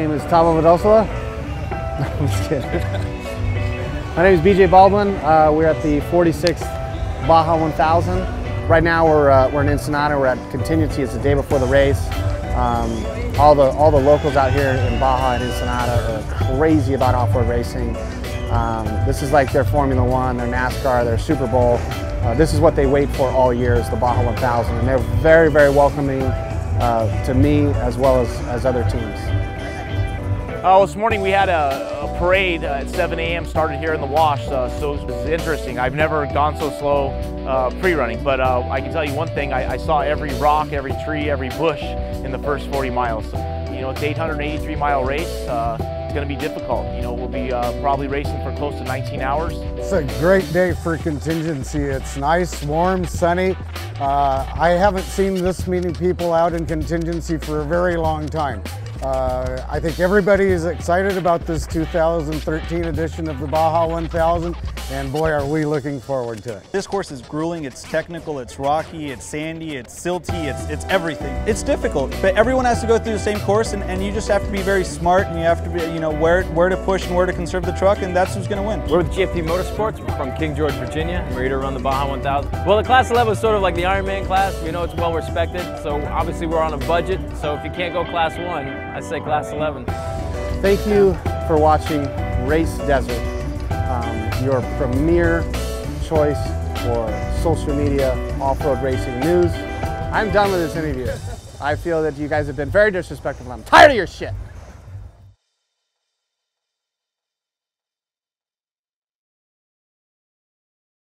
My name is Tavo Vildosola. No, I'm just kidding. My name is BJ Baldwin. Uh, we're at the 46th Baja 1000. Right now we're, uh, we're in Ensenada. We're at Contingency. It's the day before the race. Um, all the all the locals out here in Baja and Ensenada are crazy about off-road racing. Um, this is like their Formula One, their NASCAR, their Super Bowl. Uh, this is what they wait for all year is the Baja 1000, and they're very, very welcoming uh, to me as well as, as other teams. Uh, this morning we had a, a parade uh, at 7 a.m. started here in the wash, uh, so it was interesting. I've never gone so slow uh, pre-running, but uh, I can tell you one thing, I, I, saw every rock, every tree, every bush in the first 40 miles. You know, it's 883 mile race. Uh, it's going to be difficult. You know, we'll be probably racing for close to 19 hours. It's a great day for contingency. It's nice, warm, sunny. I haven't seen this many people out in contingency for a very long time. Uh, I think everybody is excited about this 2013 edition of the Baja 1000 and boy are we looking forward to it. This course is grueling, it's technical, it's rocky, it's sandy, it's silty, it's, it's everything. It's difficult, but everyone has to go through the same course and, and you just have to be very smart and you have to be, you know, where, where to push and where to conserve the truck and that's who's going to win. We're with GFP Motorsports, we're from King George, Virginia. We're here to run the Baja 1000. Well, the Class 11 is sort of like the Ironman class. You know, it's well respected, so obviously we're on a budget, so if you can't go Class 1, I say Class 11. Thank you for watching Race-Dezert your premier choice for social media off-road racing news. I'm done with this interview. I feel that you guys have been very disrespectful. I'm tired of your shit.